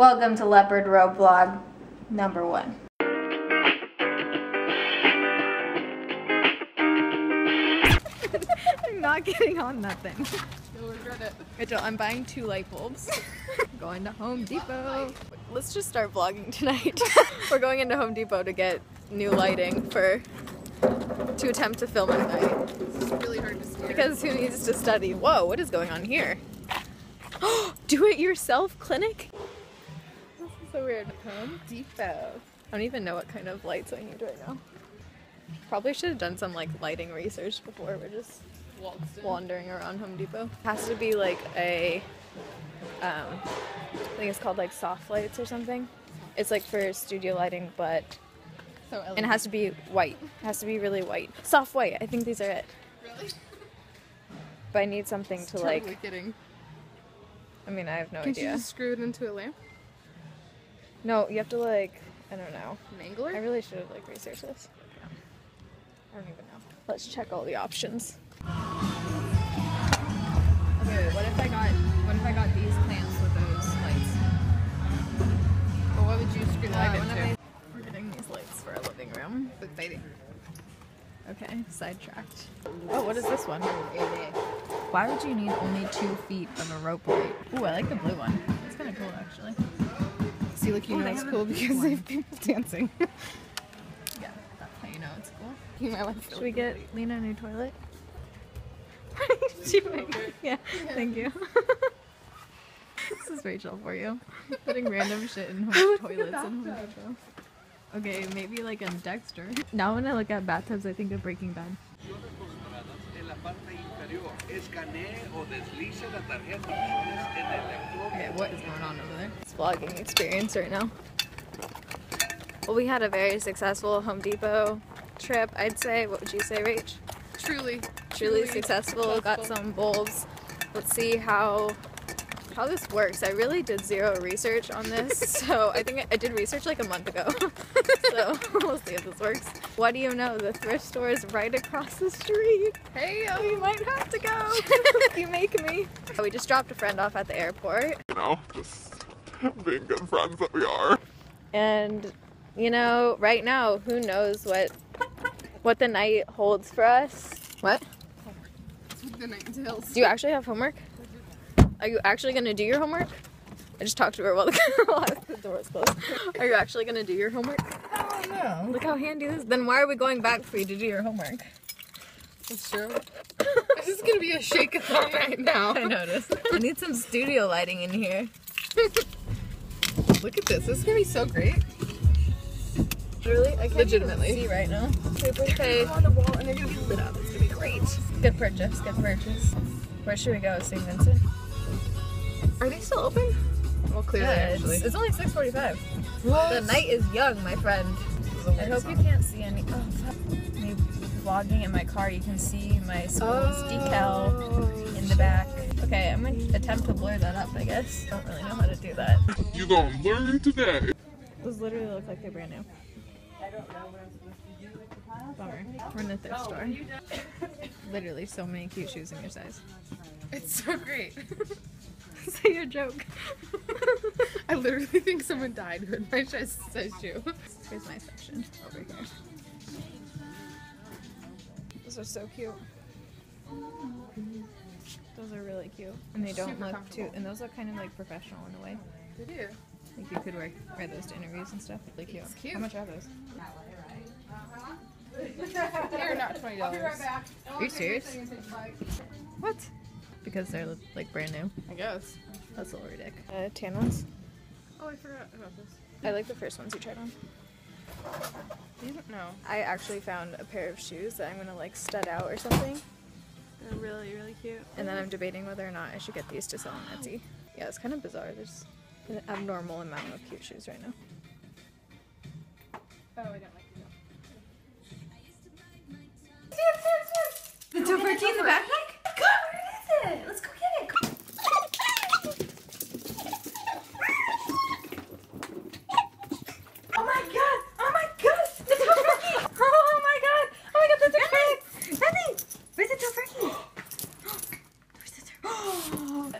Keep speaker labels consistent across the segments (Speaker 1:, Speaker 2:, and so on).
Speaker 1: Welcome to Leopard Robe Vlog number one.
Speaker 2: I'm not getting on that thing. You'll regret it. Rachel, I'm buying two light bulbs. going to Home Depot. Let's just start vlogging tonight. We're going into Home Depot to get new lighting for to attempt to film at night.
Speaker 3: It's really hard to steer.
Speaker 2: Because who needs to study? Whoa, what is going on here? Do it yourself clinic? So weird. Home Depot. I don't even know what kind of lights I need right now. Probably should have done some like lighting research before we're just wandering around Home Depot. Has to be like a, um, I think it's called like soft lights or something. It's like for studio lighting, but
Speaker 3: So
Speaker 2: and it has to be white. It has to be really white, soft white. I think these are it.
Speaker 3: really
Speaker 2: But I need something to
Speaker 3: totally
Speaker 2: like.
Speaker 3: kidding.
Speaker 2: I mean, I have no
Speaker 3: you
Speaker 2: idea.
Speaker 3: just screw it into a lamp?
Speaker 2: No, you have to like. I don't know.
Speaker 3: Mangler?
Speaker 2: I really should have like researched this. I don't even know. Let's check all the options. Okay, what if I got what if I got these clamps with those lights?
Speaker 3: But what would you screw the
Speaker 2: Uh,
Speaker 3: into?
Speaker 2: We're getting these lights for our living room.
Speaker 3: It's exciting.
Speaker 2: Okay, sidetracked. Oh, what is this one? Why would you need only two feet of a rope light? Ooh, I like the blue one. It's kind of cool, actually.
Speaker 3: See, like you
Speaker 2: Oh,
Speaker 3: know
Speaker 2: they
Speaker 3: it's cool because
Speaker 2: one.
Speaker 3: they have people dancing.
Speaker 2: Yeah, that's how you know it's cool.
Speaker 3: you might want to
Speaker 2: Should we get Lena a new toilet? she might. Yeah, thank you. this is Rachel for you. Putting random shit in home toilets in Home Depot. Okay, maybe like a Dexter. Now when I look at bathtubs, I think of Breaking Bad.
Speaker 4: en la parte inferior. Escanee o deslice la tarjeta de opciones en el lector.
Speaker 2: Okay, what is going on over there? It's vlogging experience right now. Well, we had a very successful Home Depot trip. I'd say. What would you say, Rach?
Speaker 3: truly,
Speaker 2: Truly successful. Got some bulbs. Let's see how how this works. I really did zero research on this, so I think I, I did research like a month ago. so we'll see if this works. What do you know? The thrift store is right across the street.
Speaker 3: Hey,
Speaker 2: We might have to go. you make me. We just dropped a friend off at the airport.
Speaker 5: you know, just being good friends that we are.
Speaker 2: And you know, right now, who knows what what the night holds for us? What?
Speaker 3: the night entails.
Speaker 2: Do you actually have homework? Are you actually gonna do your homework? I just talked to her while the, the door was closed. Are you actually gonna do your homework?
Speaker 3: Oh no.
Speaker 2: Look how handy this. Then why are we going back for you to do your homework?
Speaker 3: That's true. this is gonna be a shake-a-thon right now.
Speaker 2: I noticed. I need some studio lighting in here.
Speaker 3: Look at this. This is gonna be so great.
Speaker 2: Really? I can't
Speaker 3: Legitimately.
Speaker 2: see right now. Paper tray on the wall, and they're gonna be lit up. It's gonna be great. Good purchase. Good purchase. Where should we go? St. Vincent.
Speaker 3: Are they still open? Well, clearly,
Speaker 2: Yeah,
Speaker 3: actually.
Speaker 2: it's, it's only 6:45.
Speaker 3: What?
Speaker 2: The night is young, my friend.
Speaker 3: This is a
Speaker 2: I hope you can't see any. Oh, fuck. Me vlogging in my car, you can see my school's oh. decal
Speaker 3: Oh,
Speaker 2: in gonna attempt to blur that up, I guess. I Don't really know how to do that.
Speaker 5: You gonna learn today.
Speaker 2: Those literally look like they're brand new. I don't know what I'm supposed to do with the pile. Bummer. We're in the thrift oh. store. literally so many cute shoes in your size.
Speaker 3: It's so great.
Speaker 2: Say your joke.
Speaker 3: I literally think someone died with my size size shoe.
Speaker 2: Here's my section over here. Those are so cute. Those are really cute. And they don't
Speaker 3: Super
Speaker 2: look too
Speaker 3: comfortable.
Speaker 2: and those look kind of like professional in a way.
Speaker 3: They do.
Speaker 2: Like you could wear, wear those to interviews and stuff. Really cute.
Speaker 3: It's cute.
Speaker 2: How much are those?
Speaker 3: They're not twenty dollars.
Speaker 2: Are you serious? What? Because they're like brand new.
Speaker 3: I guess.
Speaker 2: That's a little ridiculous. Uh, tan ones.
Speaker 3: Oh, I forgot about this.
Speaker 2: I like the first ones you tried on.
Speaker 3: You don't know.
Speaker 2: I actually found a pair of shoes that I'm gonna like stud out or something.
Speaker 3: They're really, really cute.
Speaker 2: And then I'm debating whether or not I should get these to sell on Etsy. Yeah, it's kind of bizarre. There's an abnormal amount of cute shoes right now.
Speaker 3: Oh, I don't like you.
Speaker 1: The Tofurkey in the backpack? God, where is it? Let's go get it. Oh my god! Oh my god! The Tofurkey! Oh my god! Oh my god, the Tofurkey! Nothing! Where's the Tofurkey? Where's the Tofurkey?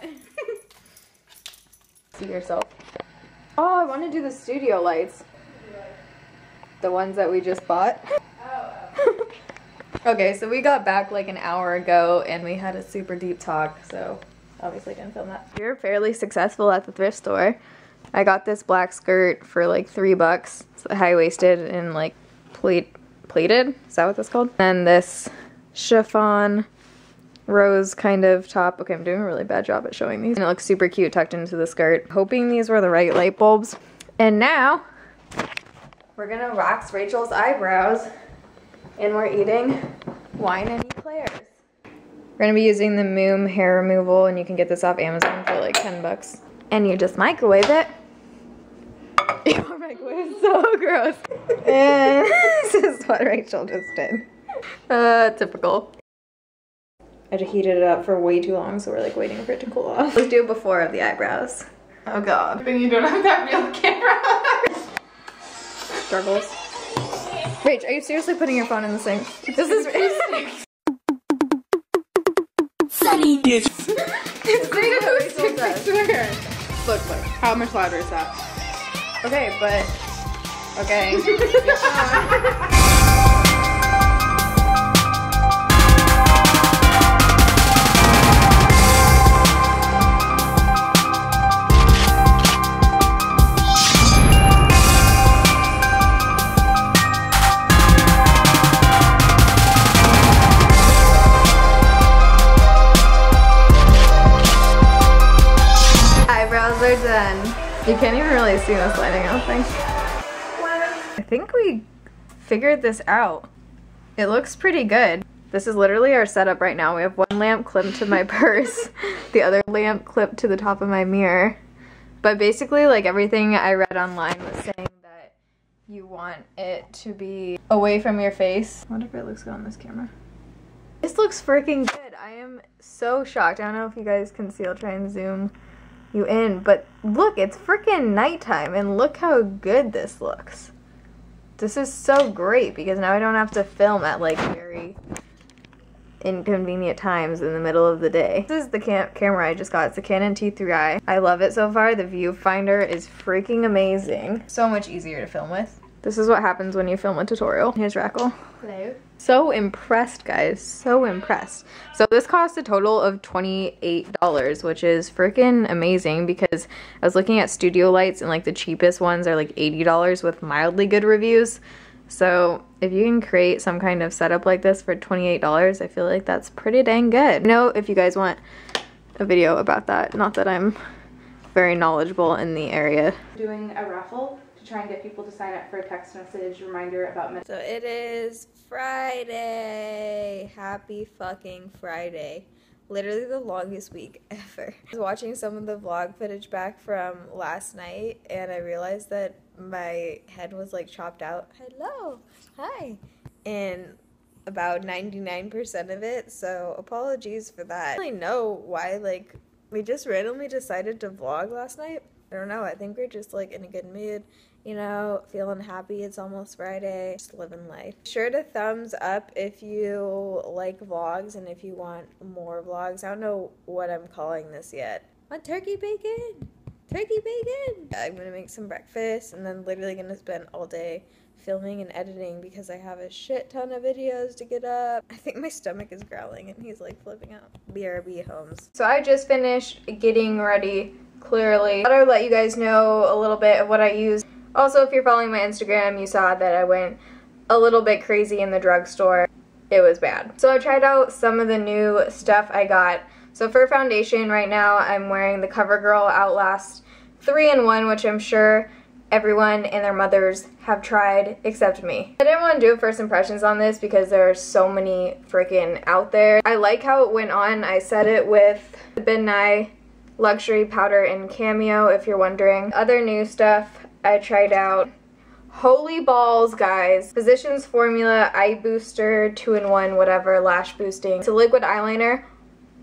Speaker 2: See yourself. Oh, I want to do the studio lights. The ones that we just bought. okay, so we got back like an hour ago and we had a super deep talk, so obviously didn't film that. You're fairly successful at the thrift store. I got this black skirt for like three bucks. It's high-waisted and like pleat pleated. Is that what that's called? And this chiffon rose kind of top. Okay, I'm doing a really bad job at showing these. And it looks super cute tucked into the skirt. Hoping these were the right light bulbs. And now we're gonna wax Rachel's eyebrows and we're eating wine and eclairs. We're gonna be using the Moom hair removal and you can get this off Amazon for like 10 bucks. And you just microwave it. Your microwave is so gross. and this is what Rachel just did. Uh, typical. I just heated it up for way too long, so we're like waiting for it to cool off. Let's do before of the eyebrows. Oh god.
Speaker 3: Then you don't have that real camera.
Speaker 2: Struggles. Rach, are you seriously putting your phone in the sink? This is
Speaker 6: Sunny bitch.
Speaker 2: it's great what Rachel does.
Speaker 3: Look, look. How much louder is that?
Speaker 2: Okay, but okay. figured this out. It looks pretty good. This is literally our setup right now. We have one lamp clipped to my purse, the other lamp clipped to the top of my mirror. But basically, like everything I read online was saying that you want it to be away from your face. Wonder if it looks good on this camera? This looks freaking good. I am so shocked. I don't know if you guys can see. I'll try and zoom you in, but look, it's freaking nighttime and look how good this looks. This is so great because now I don't have to film at like very inconvenient times in the middle of the day. This is the cam camera I just got. It's a Canon T3i. I love it so far. The viewfinder is freaking amazing. So much easier to film with. This is what happens when you film a tutorial. Here's Rackle. Hello. So impressed, guys. So impressed. So this cost a total of $28, which is freaking amazing because I was looking at studio lights and like the cheapest ones are like $80 with mildly good reviews. So if you can create some kind of setup like this for $28, I feel like that's pretty dang good. know if you guys want a video about that. Not that I'm very knowledgeable in the area.
Speaker 1: Doing a raffle to try and get people to sign up for a text message reminder about
Speaker 2: So it is Friday. Happy fucking Friday. Literally the longest week ever. I was watching some of the vlog footage back from last night and I realized that my head was like chopped out. Hello. Hi. And about 99% of it, so apologies for that. I don't really know why like we just randomly decided to vlog last night. I don't know. I think we're just like in a good mood you know, feeling happy. It's almost Friday. Just living life. Sure to thumbs up if you like vlogs and if you want more vlogs. I don't know what I'm calling this yet. Want turkey bacon? Turkey bacon! I'm gonna make some breakfast and then literally gonna spend all day filming and editing because I have a shit ton of videos to get up. I think my stomach is growling and he's like flipping out. BRB homes. So I just finished getting ready clearly. I thought I'd let you guys know a little bit of what I use also, if you're following my Instagram, you saw that I went a little bit crazy in the drugstore. It was bad. So I tried out some of the new stuff I got. So for foundation right now, I'm wearing the CoverGirl Outlast 3-in-1, which I'm sure everyone and their mothers have tried except me. I didn't want to do first impressions on this because there are so many freaking out there. I like how it went on. I said it with the Ben Nye Luxury Powder and Cameo, if you're wondering. Other new stuff I tried out Holy Balls, guys. Physicians Formula Eye Booster 2-in-1 whatever lash boosting. It's a liquid eyeliner.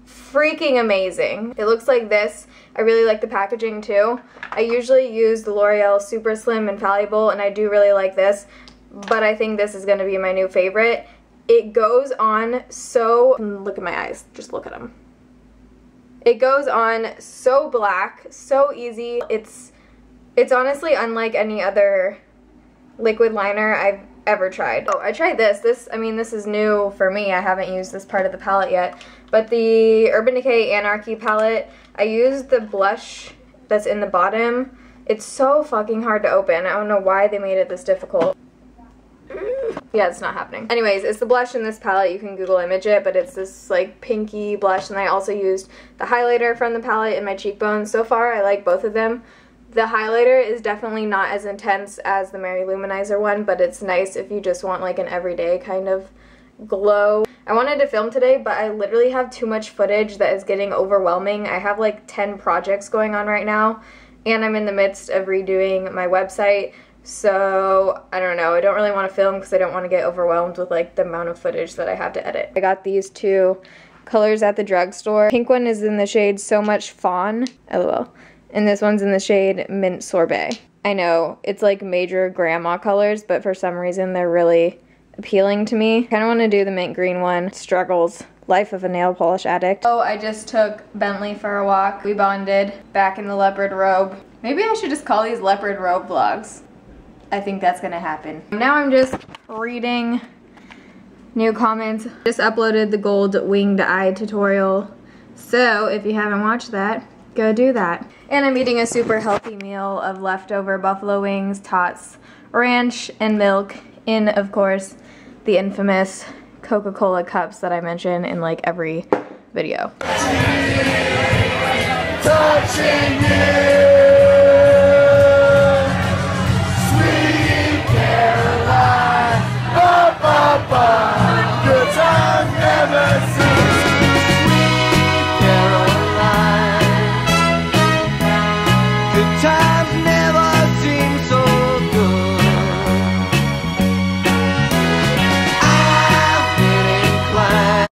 Speaker 2: Freaking amazing. It looks like this. I really like the packaging too. I usually use the L'Oreal Super Slim Infallible and I do really like this. But I think this is going to be my new favorite. It goes on so... Look at my eyes. Just look at them. It goes on so black, so easy. It's It's honestly unlike any other liquid liner I've ever tried. Oh, I tried this. This, I mean, this is new for me. I haven't used this part of the palette yet. But the Urban Decay Anarchy palette, I used the blush that's in the bottom. It's so fucking hard to open. I don't know why they made it this difficult. Mm. Yeah, it's not happening. Anyways, it's the blush in this palette. You can Google image it, but it's this like pinky blush. And I also used the highlighter from the palette in my cheekbones. So far, I like both of them. The highlighter is definitely not as intense as the Mary-Lou Manizer one, but it's nice if you just want like an everyday kind of glow. I wanted to film today, but I literally have too much footage that is getting overwhelming. I have like 10 projects going on right now, and I'm in the midst of redoing my website. So, I don't know. I don't really want to film because I don't want to get overwhelmed with like the amount of footage that I have to edit. I got these two colors at the drugstore. Pink one is in the shade So Much Fawn, lol. And this one's in the shade Mint Sorbet. I know, it's like major grandma colors, but for some reason they're really appealing to me. Kind of want to do the mint green one. Struggles. Life of a nail polish addict. Oh, I just took Bentley for a walk. We bonded back in the leopard robe. Maybe I should just call these leopard robe vlogs. I think that's gonna happen. Now I'm just reading new comments. Just uploaded the gold winged eye tutorial. So if you haven't watched that, go do that. And I'm eating a super healthy meal of leftover buffalo wings, tots, ranch, and milk in, of course, the infamous Coca-Cola cups that I mention in like every video.